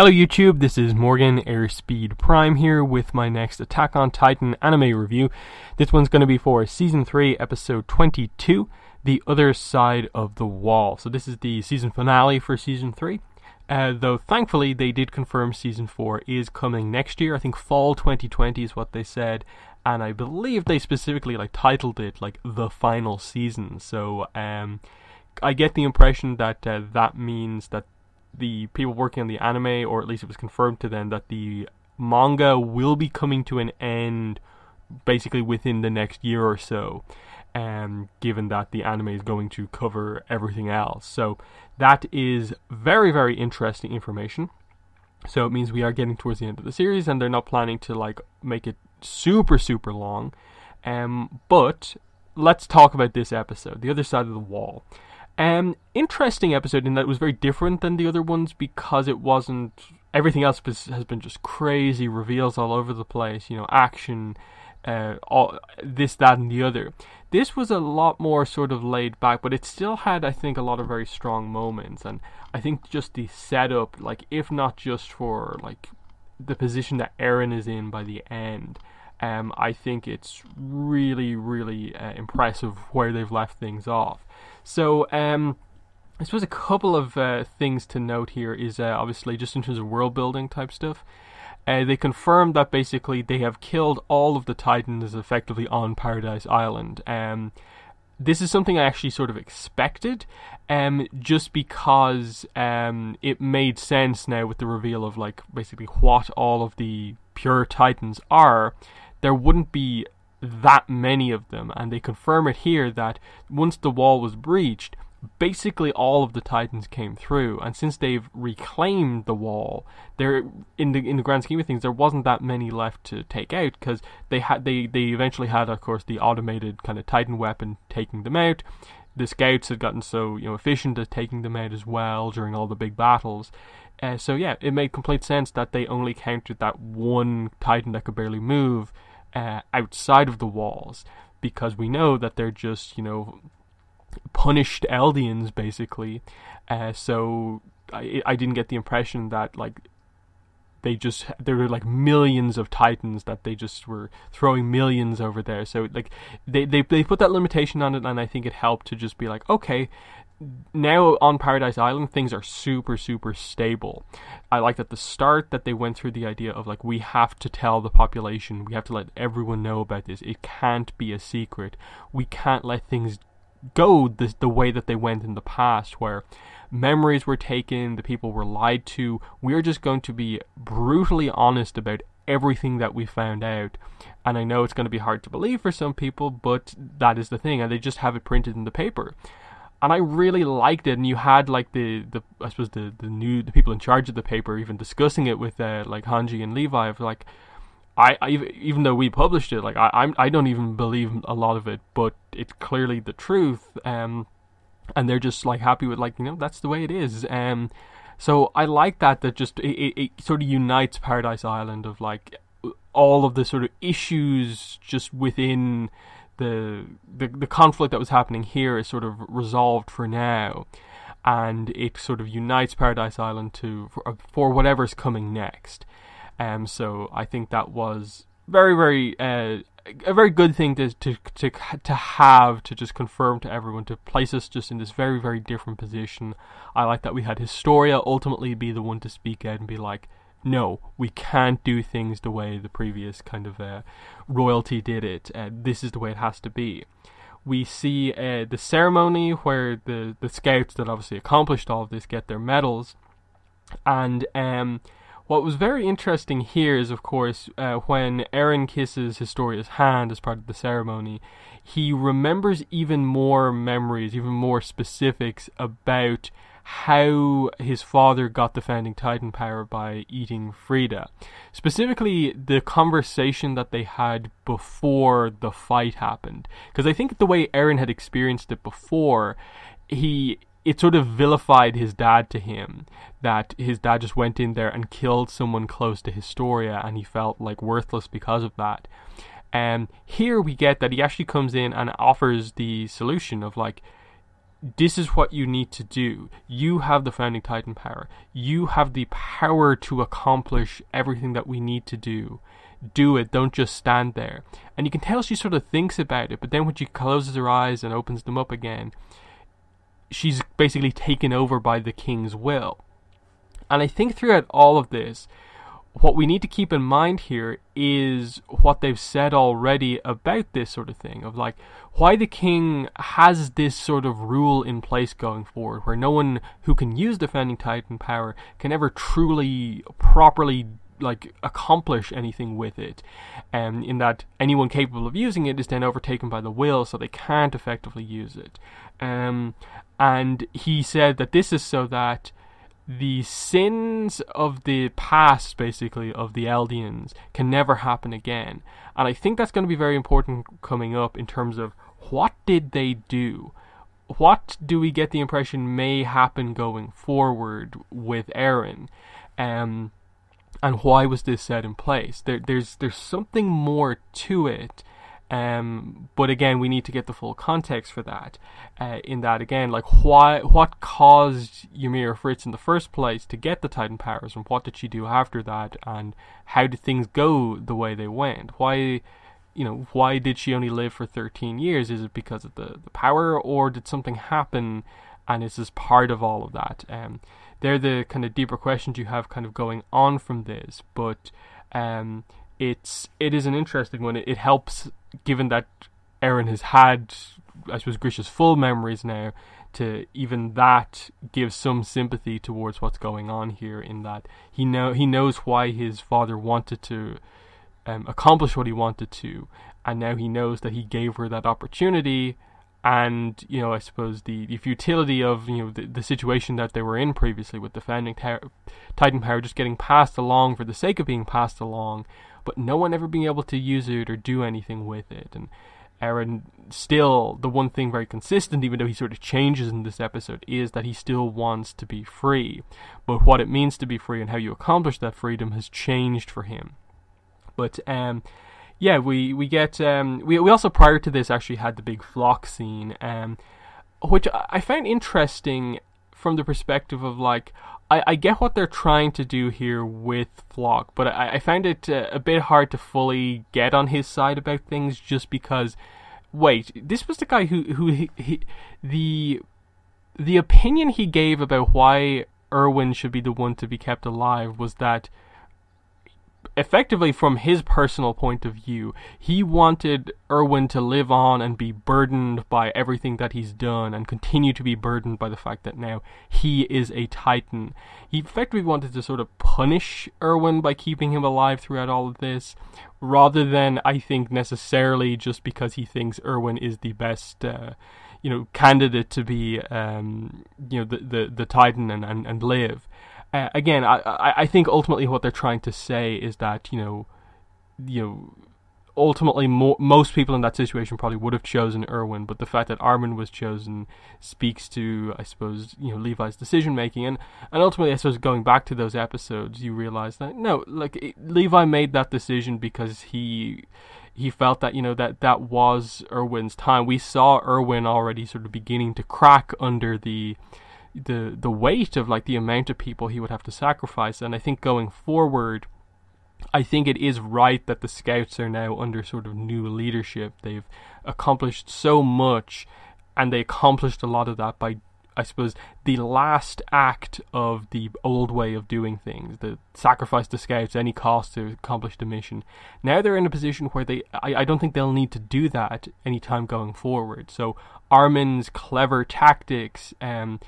Hello YouTube, this is Morgan Airspeed Prime here with my next Attack on Titan anime review. This one's going to be for Season 3, Episode 22, The Other Side of the Wall. So this is the season finale for Season 3. Uh, though thankfully they did confirm Season 4 is coming next year. I think fall 2020 is what they said. And I believe they specifically like titled it like the final season. So um, I get the impression that uh, that means that the people working on the anime, or at least it was confirmed to them, that the manga will be coming to an end basically within the next year or so. Um, given that the anime is going to cover everything else. So that is very, very interesting information. So it means we are getting towards the end of the series, and they're not planning to like make it super, super long. Um, but let's talk about this episode, the other side of the wall. Um, interesting episode in that it was very different than the other ones because it wasn't. Everything else has been just crazy reveals all over the place. You know, action, uh, all this, that, and the other. This was a lot more sort of laid back, but it still had, I think, a lot of very strong moments. And I think just the setup, like, if not just for like the position that Eren is in by the end, um, I think it's really, really uh, impressive where they've left things off. So, um, I suppose a couple of uh, things to note here is uh, obviously just in terms of world building type stuff. Uh, they confirmed that basically they have killed all of the Titans effectively on Paradise Island. Um, this is something I actually sort of expected, um, just because um, it made sense now with the reveal of like basically what all of the pure Titans are. There wouldn't be that many of them, and they confirm it here that once the wall was breached, basically all of the Titans came through, and since they've reclaimed the wall, there in the in the grand scheme of things, there wasn't that many left to take out because they had they they eventually had, of course, the automated kind of Titan weapon taking them out. The scouts had gotten so you know efficient at taking them out as well during all the big battles. Uh, so yeah, it made complete sense that they only counted that one Titan that could barely move uh, outside of the walls because we know that they're just you know punished Eldians basically. Uh, so I, I didn't get the impression that like they just there were like millions of titans that they just were throwing millions over there so like they, they they put that limitation on it and i think it helped to just be like okay now on Paradise Island, things are super, super stable. I like at the start that they went through the idea of like, we have to tell the population, we have to let everyone know about this. It can't be a secret. We can't let things go the, the way that they went in the past, where memories were taken, the people were lied to. We're just going to be brutally honest about everything that we found out. And I know it's going to be hard to believe for some people, but that is the thing, and they just have it printed in the paper and I really liked it. And you had like the, the I suppose the, the new the people in charge of the paper even discussing it with uh, like Hanji and Levi of like I, I even though we published it like I I'm, I don't even believe a lot of it, but it's clearly the truth. Um, and they're just like happy with like you know that's the way it is. Um, so I like that that just it, it, it sort of unites Paradise Island of like all of the sort of issues just within the, the the conflict that was happening here is sort of resolved for now, and it sort of unites Paradise Island to for, uh, for whatever's coming next. Um, so I think that was very very uh, a very good thing to, to to to have to just confirm to everyone to place us just in this very very different position. I like that we had Historia ultimately be the one to speak out and be like, no, we can't do things the way the previous kind of uh, royalty did it. Uh, this is the way it has to be. We see uh, the ceremony where the, the scouts that obviously accomplished all of this get their medals. And um, what was very interesting here is, of course, uh, when Eren kisses Historia's hand as part of the ceremony, he remembers even more memories, even more specifics about how his father got the founding Titan power by eating Frida. Specifically, the conversation that they had before the fight happened. Because I think the way Eren had experienced it before, he it sort of vilified his dad to him that his dad just went in there and killed someone close to Historia and he felt like worthless because of that. And here we get that he actually comes in and offers the solution of like this is what you need to do. You have the founding titan power. You have the power to accomplish everything that we need to do. Do it. Don't just stand there. And you can tell she sort of thinks about it, but then when she closes her eyes and opens them up again, she's basically taken over by the king's will. And I think throughout all of this, what we need to keep in mind here is what they've said already about this sort of thing of like why the king has this sort of rule in place going forward where no one who can use defending titan power can ever truly properly like accomplish anything with it um, in that anyone capable of using it is then overtaken by the will so they can't effectively use it. Um, and he said that this is so that the sins of the past, basically, of the Eldians can never happen again. And I think that's going to be very important coming up in terms of what did they do? What do we get the impression may happen going forward with Eren? Um, and why was this set in place? There, there's there's something more to it um, but again, we need to get the full context for that. Uh, in that, again, like why, what caused Ymir Fritz in the first place to get the Titan powers, and what did she do after that, and how did things go the way they went? Why, you know, why did she only live for thirteen years? Is it because of the the power, or did something happen, and is this part of all of that? Um, they're the kind of deeper questions you have kind of going on from this, but um, it's it is an interesting one. It, it helps given that Eren has had, I suppose, Grisha's full memories now, to even that give some sympathy towards what's going on here. In that he know he knows why his father wanted to um, accomplish what he wanted to, and now he knows that he gave her that opportunity. And you know, I suppose the, the futility of you know the, the situation that they were in previously with defending Titan power just getting passed along for the sake of being passed along, but no one ever being able to use it or do anything with it. And Eren, still the one thing very consistent, even though he sort of changes in this episode, is that he still wants to be free. But what it means to be free and how you accomplish that freedom has changed for him. But um yeah, we we get um we we also prior to this actually had the big Floch scene, um which I found interesting from the perspective of like I, I get what they're trying to do here with Floch, but I, I find it uh, a bit hard to fully get on his side about things just because. Wait, this was the guy who who he, he, the the opinion he gave about why Erwin should be the one to be kept alive was that effectively from his personal point of view, he wanted Erwin to live on and be burdened by everything that he's done and continue to be burdened by the fact that now he is a titan. He effectively wanted to sort of punish Erwin by keeping him alive throughout all of this, rather than I think necessarily just because he thinks Erwin is the best uh, you know, candidate to be um, you know, the, the, the titan and, and, and live uh, again, I, I think ultimately what they're trying to say is that you know, you know, ultimately mo- most people in that situation probably would have chosen Erwin, but the fact that Armin was chosen speaks to, I suppose, you know, Levi's decision making, and and ultimately, I suppose, going back to those episodes, you realize that no, like it, Levi made that decision because he he felt that you know that that was Erwin's time. We saw Erwin already sort of beginning to crack under the the the weight of like the amount of people he would have to sacrifice and I think going forward I think it is right that the scouts are now under sort of new leadership they've accomplished so much and they accomplished a lot of that by I suppose the last act of the old way of doing things, the sacrifice the scouts any cost to accomplish the mission. Now they're in a position where they, I, I don't think they'll need to do that anytime going forward. So Armin's clever tactics, um,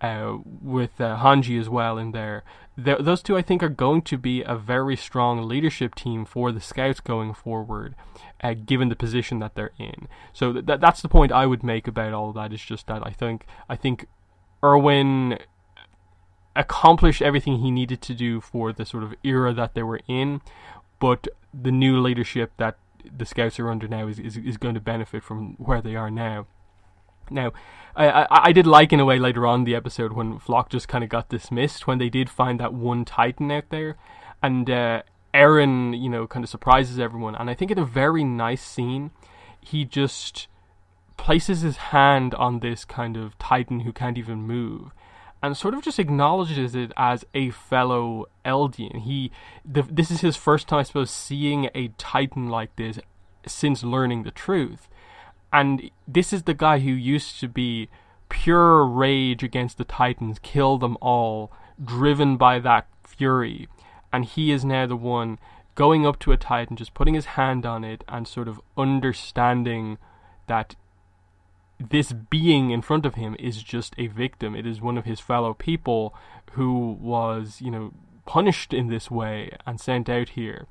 uh, with uh, Hanji as well in there. Th- those two, I think, are going to be a very strong leadership team for the Scouts going forward, uh, given the position that they're in. So th- that's the point I would make about all that. Is just that I think I think Erwin accomplished everything he needed to do for the sort of era that they were in, but the new leadership that the Scouts are under now is, is, is going to benefit from where they are now. Now, I, I, I did like in a way later on the episode when Floch just kind of got dismissed when they did find that one Titan out there, and uh, Eren, you know, kind of surprises everyone. And I think in a very nice scene, he just places his hand on this kind of titan who can't even move and sort of just acknowledges it as a fellow Eldian. He, the, this is his first time, I suppose, seeing a Titan like this since learning the truth, and this is the guy who used to be pure rage against the Titans, kill them all, driven by that fury, and he is now the one going up to a Titan, just putting his hand on it, and sort of understanding that this being in front of him is just a victim. It is one of his fellow people who was, you know, punished in this way and sent out here.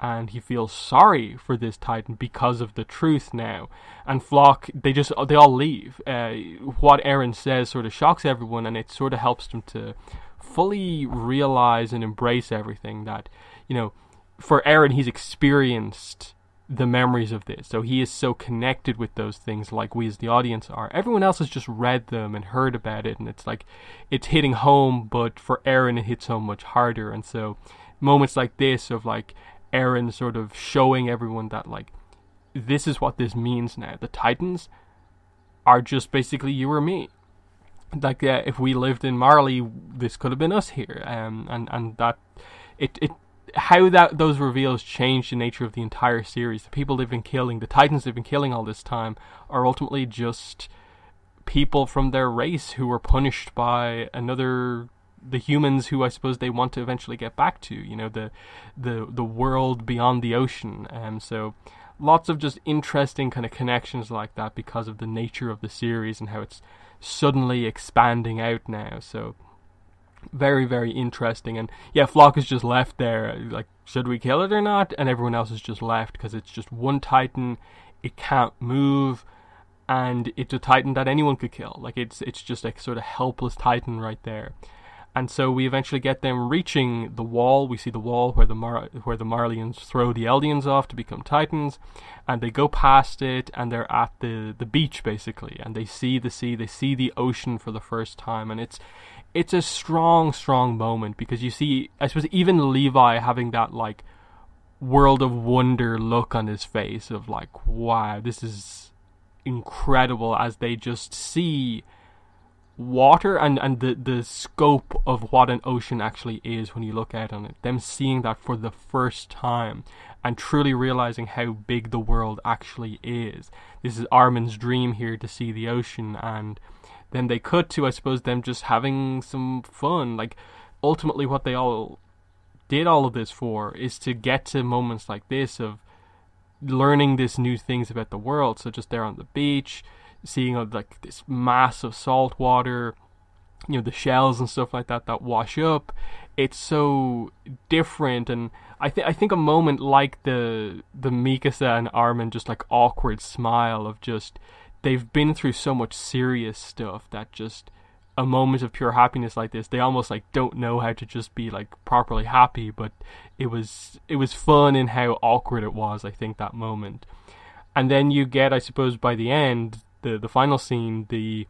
And he feels sorry for this Titan because of the truth now. And Floch they just they all leave. Uh, what Eren says sort of shocks everyone, and it sort of helps them to fully realize and embrace everything that you know. For Eren he's experienced the memories of this. So he is so connected with those things like we as the audience are. Everyone else has just read them and heard about it and it's like it's hitting home, but for Eren it hits home much harder. And so moments like this of like Eren sort of showing everyone that like this is what this means now. The Titans are just basically you or me. Like yeah, if we lived in Marley, this could have been us here. Um, and and that it it how that those reveals change the nature of the entire series. The people they've been killing, the Titans they've been killing all this time, are ultimately just people from their race who were punished by another the humans who I suppose they want to eventually get back to, you know, the the the world beyond the ocean. And um, so lots of just interesting kind of connections like that because of the nature of the series and how it's suddenly expanding out now. So very very interesting. And yeah Floch is just left there. Like should we kill it or not? And everyone else is just left because it's just one titan. It can't move. And it's a titan that anyone could kill. Like it's it's just a sort of helpless titan right there and so we eventually get them reaching the wall. We see the wall where the Mar- where the Marleyans throw the Eldians off to become Titans, and they go past it, and they're at the the beach basically, and they see the sea, they see the ocean for the first time, and it's it's a strong, strong moment because you see, I suppose, even Levi having that like world of wonder look on his face of like, wow, this is incredible as they just see water and, and the, the scope of what an ocean actually is when you look out on it. Them seeing that for the first time and truly realizing how big the world actually is. This is Armin's dream here to see the ocean and then they cut to, I suppose, them just having some fun. Like, ultimately, what they all did all of this for is to get to moments like this of learning this new things about the world. So just there on the beach, seeing uh, like this mass of salt water, you know, the shells and stuff like that that wash up. It's so different, and I think I think a moment like the the Mikasa and Armin just like awkward smile of just they've been through so much serious stuff that just a moment of pure happiness like this they almost like don't know how to just be like properly happy but it was it was fun in how awkward it was i think that moment and then you get i suppose by the end the the final scene the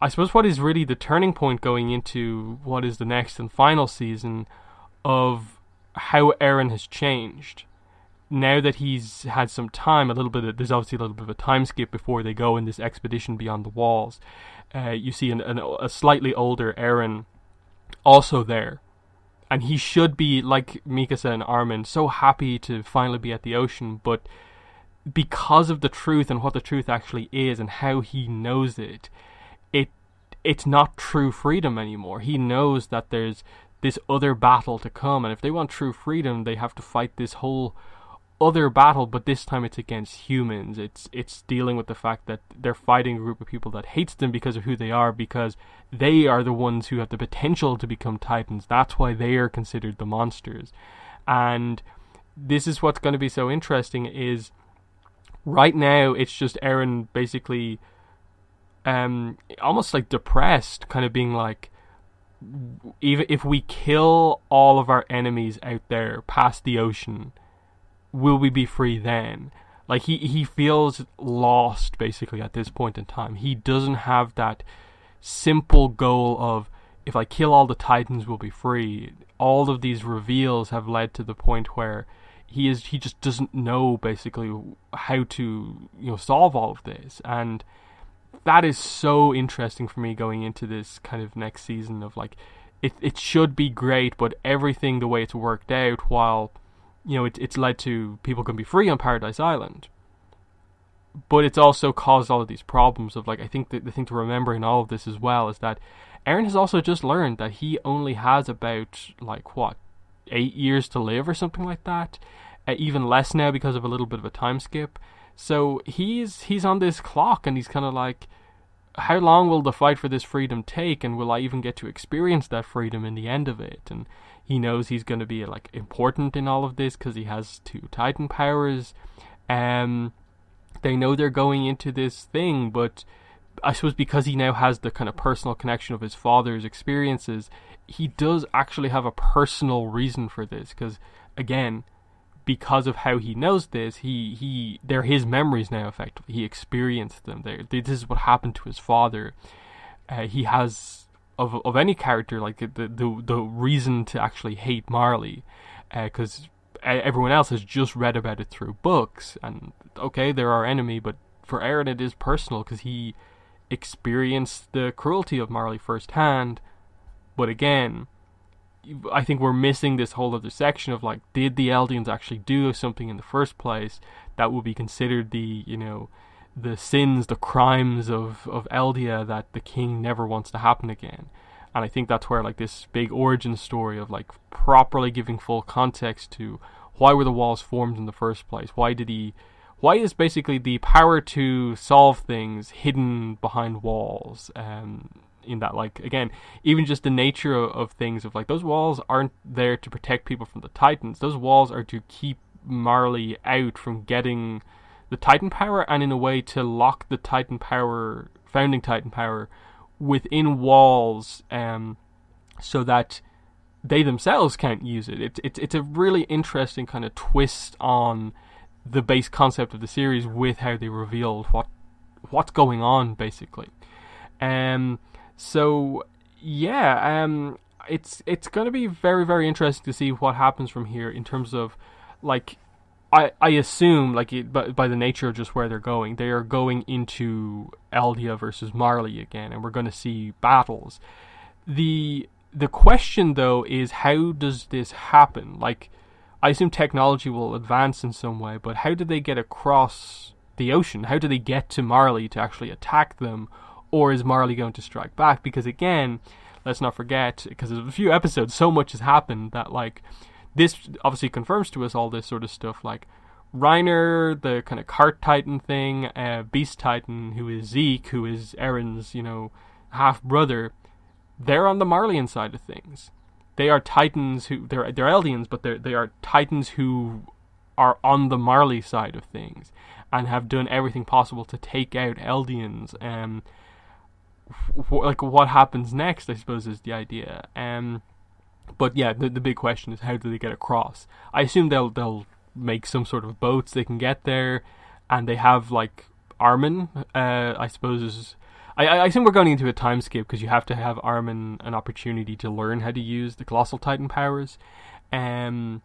i suppose what is really the turning point going into what is the next and final season of how Eren has changed now that he's had some time, a little bit, of, there's obviously a little bit of a time skip before they go in this expedition beyond the walls. Uh, you see an, an, a slightly older Eren also there, and he should be like Mikasa and Armin, so happy to finally be at the ocean, but because of the truth and what the truth actually is and how he knows it, it it's not true freedom anymore. He knows that there's this other battle to come, and if they want true freedom, they have to fight this whole other battle, but this time it's against humans. It's it's dealing with the fact that they're fighting a group of people that hates them because of who they are, because they are the ones who have the potential to become titans. That's why they are considered the monsters. And this is what's going to be so interesting is right now it's just Eren basically um almost like depressed, kind of being like even if we kill all of our enemies out there past the ocean, will we be free then? Like he he feels lost basically at this point in time. He doesn't have that simple goal of if I kill all the titans we'll be free. All of these reveals have led to the point where he is he just doesn't know basically how to you know solve all of this. And that is so interesting for me going into this kind of next season of like it it should be great but everything the way it's worked out while you know it, it's led to people can be free on Paradise Island but it's also caused all of these problems of like I think the, the thing to remember in all of this as well is that Eren has also just learned that he only has about like what eight years to live or something like that uh, even less now because of a little bit of a time skip. So he's he's on this clock and he's kind of like how long will the fight for this freedom take and will I even get to experience that freedom in the end of it? And he knows he's going to be like important in all of this because he has two titan powers. Um they know they're going into this thing but I suppose because he now has the kind of personal connection of his father's experiences he does actually have a personal reason for this because again because of how he knows this, he he they're his memories now. Effectively, he experienced them. There, this is what happened to his father. Uh, he has of of any character like the the the reason to actually hate Marley, because uh, everyone else has just read about it through books. And okay, they're our enemy, but for Eren it is personal because he experienced the cruelty of Marley firsthand. But again, I think we're missing this whole other section of like, did the Eldians actually do something in the first place that would be considered the, you know, the sins, the crimes of, of Eldia that the king never wants to happen again. And I think that's where like this big origin story of like properly giving full context to why were the walls formed in the first place? Why did he why is basically the power to solve things hidden behind walls? Um, in that like again even just the nature of, of, things of like those walls aren't there to protect people from the titans. Those walls are to keep marley out from getting the titan power and in a way to lock the titan power founding titan power within walls um so that they themselves can't use it. It's it's, it's a really interesting kind of twist on the base concept of the series with how they revealed what what's going on basically. Um so yeah, um, it's it's going to be very very interesting to see what happens from here in terms of like I I assume like it, by, by the nature of just where they're going, they are going into Eldia versus Marley again, and we're going to see battles. the The question though is how does this happen? Like, I assume technology will advance in some way, but how do they get across the ocean? How do they get to Marley to actually attack them? Or is Marley going to strike back? Because again, let's not forget, because of a few episodes, so much has happened that like this obviously confirms to us all this sort of stuff. Like Reiner, the kind of cart titan thing, uh, Beast Titan, who is Zeke, who is Eren's, you know, half brother. They're on the Marleyan side of things. They are titans who they're they're Eldians, but they're they are titans who are on the Marley side of things and have done everything possible to take out Eldians. Um, like what happens next, I suppose, is the idea. Um, but yeah, the the big question is how do they get across? I assume they'll they'll make some sort of boats they can get there, and they have like Armin. Uh, I suppose is. I, I assume we're going into a time skip because you have to have Armin an opportunity to learn how to use the Colossal Titan powers. Um,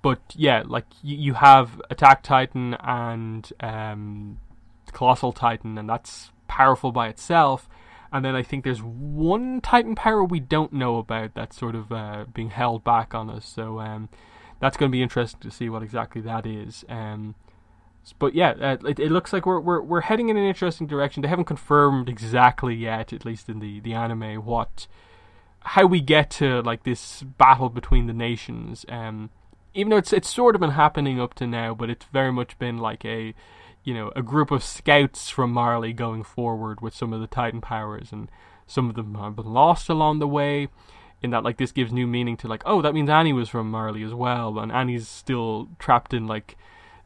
but yeah, like you, you have Attack Titan and um, Colossal Titan, and that's powerful by itself. And then I think there's one Titan power we don't know about that's sort of uh, being held back on us. So um, that's going to be interesting to see what exactly that is. Um, but yeah, uh, it, it, looks like we're, we're we're heading in an interesting direction. They haven't confirmed exactly yet, at least in the, the anime, what how we get to like this battle between the nations. Um, even though it's it's sort of been happening up to now, but it's very much been like a you know, a group of scouts from Marley going forward with some of the Titan powers, and some of them have been lost along the way. In that, like, this gives new meaning to like, oh, that means Annie was from Marley as well, and Annie's still trapped in like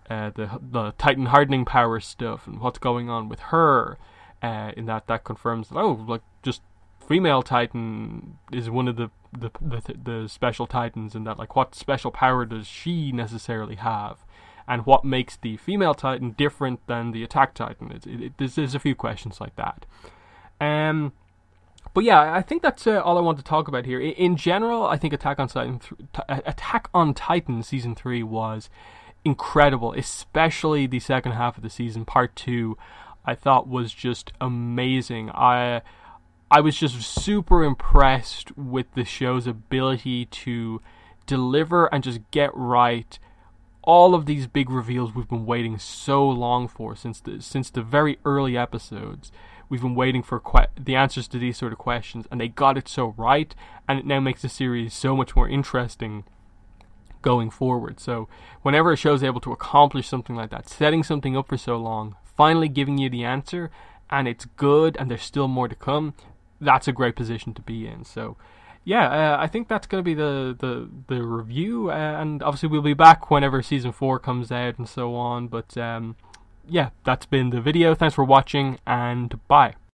uh, the the Titan hardening power stuff, and what's going on with her. Uh, in that, that confirms that oh, like just female Titan is one of the the, the the special Titans, and that like what special power does she necessarily have? And what makes the female Titan different than the Attack Titan. It, it, it, there's, there's, a few questions like that. Um, but yeah, I think that's uh, all I want to talk about here. In, in general, I think Attack on Titan, th- Attack on Titan season three was incredible, especially the second half of the season, part two. I thought was just amazing. I I was just super impressed with the show's ability to deliver and just get right all of these big reveals we've been waiting so long for since the since the very early episodes. We've been waiting for que- the answers to these sort of questions, and they got it so right, and it now makes the series so much more interesting going forward. So, whenever a show is able to accomplish something like that, setting something up for so long, finally giving you the answer, and it's good, and there's still more to come, that's a great position to be in. So, yeah, uh, I think that's going to be the the the review, and obviously we'll be back whenever season four comes out and so on. But um, yeah, that's been the video. Thanks for watching, and bye.